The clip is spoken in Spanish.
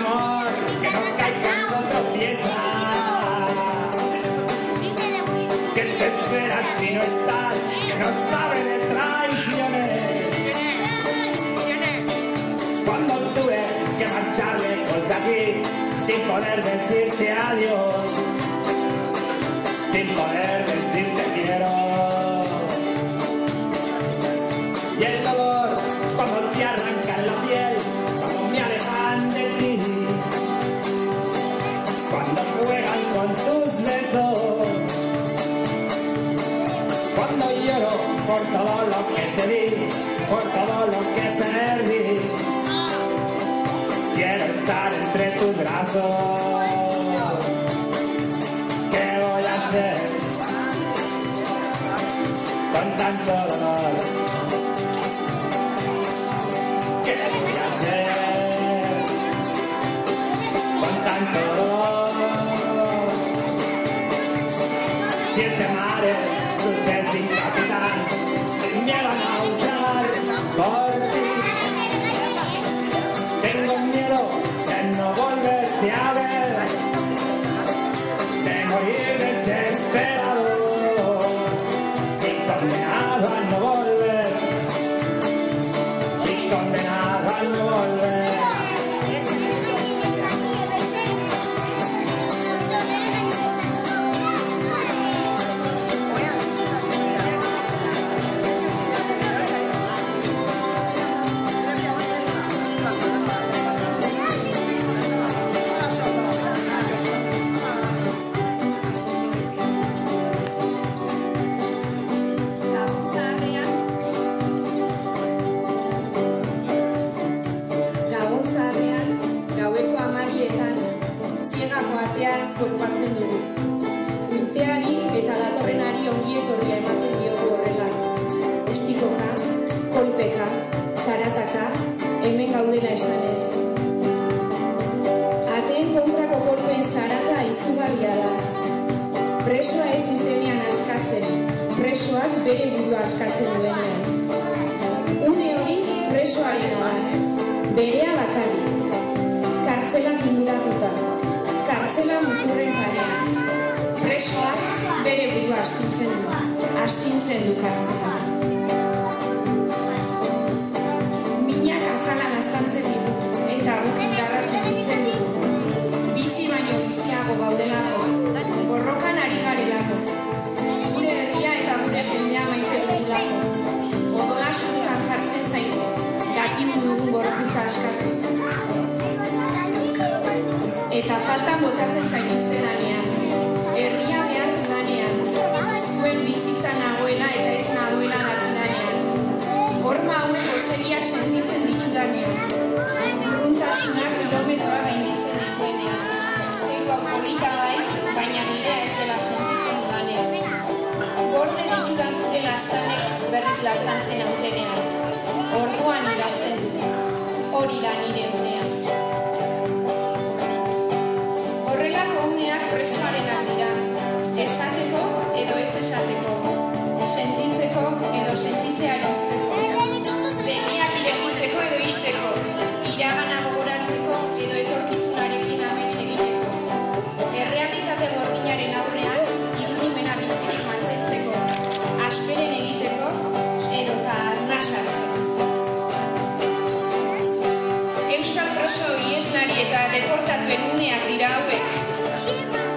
Y te lo cantamos. Y te ¿Qué te esperas si no estás? No sabe detrás. Y lléve. Cuando tuve que marcharme, pues por aquí, sin poder decirte adiós. Sin poder decirte quiero. por todo lo que perdí. Quiero estar entre tus brazos. ¿Qué voy a hacer con tanto dolor? ¿Qué voy a hacer con tanto dolor? Siete mares, luces sin Tengo Bye. gaudela esanez. Ateen kontrako korpen zarata izugarria da. Presoa ez dutenean askatzen, presoak bere burua askatzen duenean. Une hori presoa egoan, berea bakarik, kartzelak inguratuta, kartzela muturren parean. Presoak bere burua astintzen du, astintzen du kartzela. eskatzen. Eta faltan botatzen zainizte. euskal preso ieslari eta deportatuen uneak dira hauek.